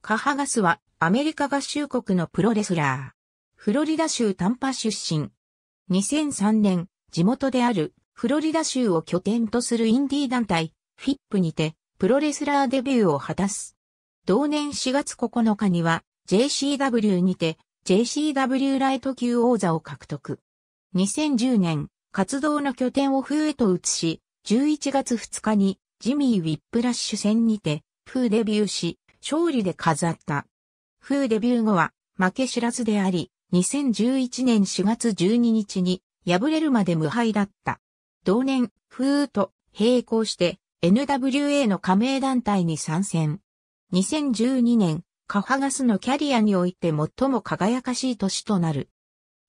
カハガスはアメリカ合衆国のプロレスラー。フロリダ州タンパ出身。2003年、地元であるフロリダ州を拠点とするインディー団体、フィップにて、プロレスラーデビューを果たす。同年4月9日には、JCW にて、JCW ライト級王座を獲得。2010年、活動の拠点をフーへと移し、11月2日に、ジミー・ウィップラッシュ戦にて、フーデビューし、勝利で飾った。フーデビュー後は、負け知らずであり、2011年4月12日に、敗れるまで無敗だった。同年、フーと並行して NWA の加盟団体に参戦。2012年、カハガスのキャリアにおいて最も輝かしい年となる。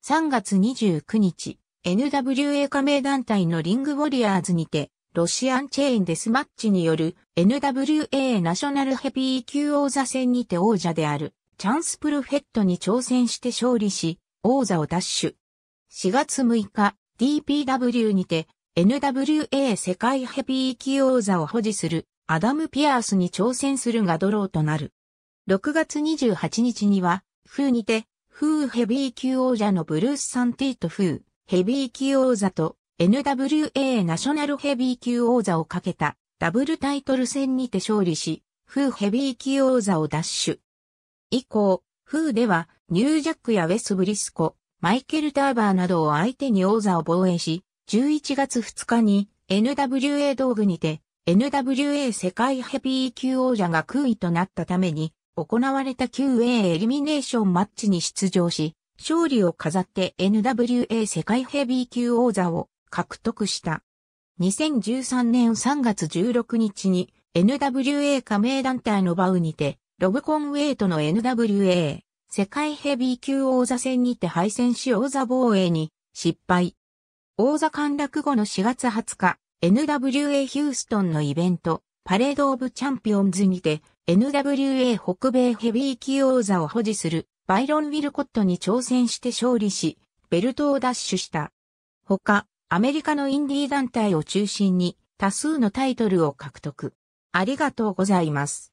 3月29日、NWA 加盟団体のリングウォリアーズにて、ロシアンチェーンデスマッチによる NWA ナショナルヘビー級王座戦にて王者であるチャンスプルフェットに挑戦して勝利し、王座を奪取。4月6日、DPW にて NWA 世界ヘビー級王座を保持するアダム・ピアースに挑戦するがドローとなる。6月28日には、フーにて、フーヘビー級王者のブルース・サンティート・フー、ヘビー級王座と NWA ナショナルヘビー級王座をかけたダブルタイトル戦にて勝利し、フーヘビー級王座を奪取。以降、フーではニュージャックやウェス・ブリスコ、マイケル・ターバーなどを相手に王座を防衛し、11月2日に NWA 道具にて NWA 世界ヘビー級王者が空位となったために行われた QA エリミネーションマッチに出場し、勝利を飾って NWA 世界ヘビー級王座を獲得した。2013年3月16日に NWA 加盟団体のバウにてロブコンウェイトの NWA 世界ヘビー級王座戦にて敗戦し王座防衛に失敗。王座陥落後の4月20日、NWA ヒューストンのイベント、パレードオブチャンピオンズにて NWA 北米ヘビー級王座を保持するバイロン・ウィルコットに挑戦して勝利し、ベルトを奪取した。他、アメリカのインディー団体を中心に多数のタイトルを獲得。ありがとうございます。